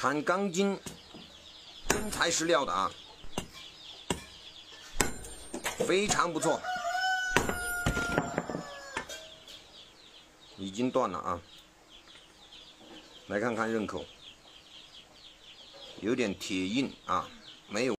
砍钢筋，真材实料的啊，非常不错。已经断了啊。来看看刃口。有点铁硬啊，没有。